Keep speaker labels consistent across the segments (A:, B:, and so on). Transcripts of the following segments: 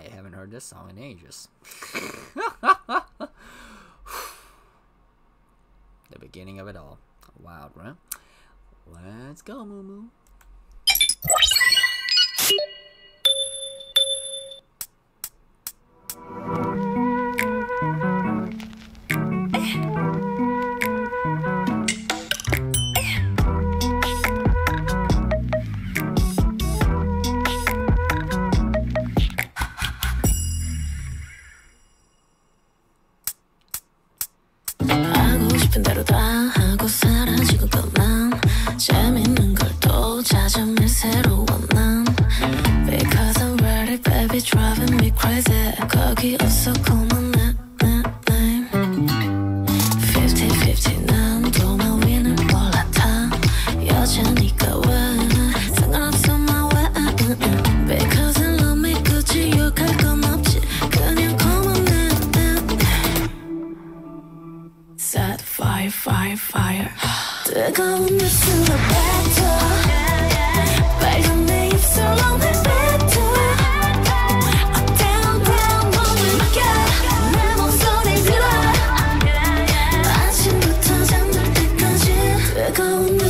A: I haven't heard this song in ages. the beginning of it all. Wild, right? Let's go, Moo Moo.
B: んだろうな。got fire, fire, fire. 뜨거운 입술로 뱉어. 빨간 내 입술로 내 뱉어. Up, down, down, 몸을 맡겨. 내 목소리 들어. 아침부터 잠들 때까지 뜨거운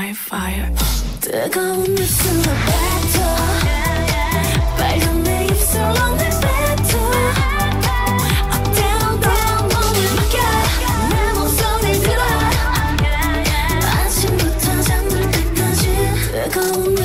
B: fire, fire. 뜨거운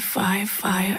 B: fire, fire, fire.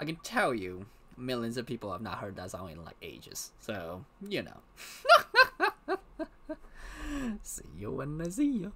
A: I can tell you, millions of people have not heard that song in like ages. So, you know. see you when I see you.